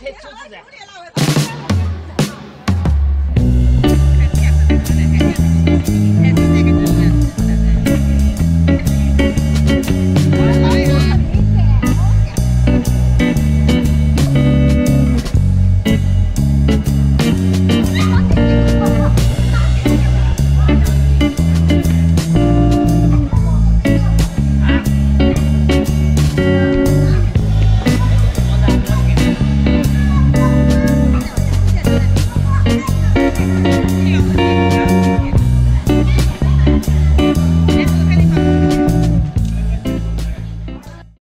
别说了